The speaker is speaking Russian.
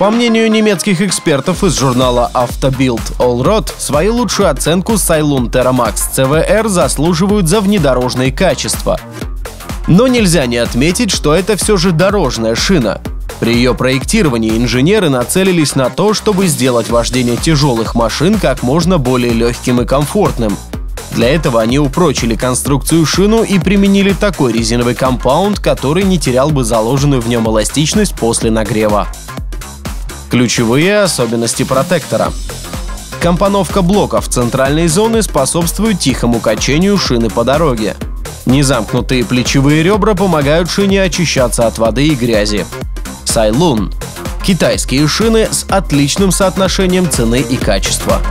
По мнению немецких экспертов из журнала Autobild Allroad, свою лучшую оценку Sailun Terramax CVR заслуживают за внедорожные качества. Но нельзя не отметить, что это все же дорожная шина. При ее проектировании инженеры нацелились на то, чтобы сделать вождение тяжелых машин как можно более легким и комфортным. Для этого они упрочили конструкцию шину и применили такой резиновый компаунд, который не терял бы заложенную в нем эластичность после нагрева. Ключевые особенности протектора. Компоновка блоков центральной зоны способствует тихому качению шины по дороге. Незамкнутые плечевые ребра помогают шине очищаться от воды и грязи. Сайлун – китайские шины с отличным соотношением цены и качества.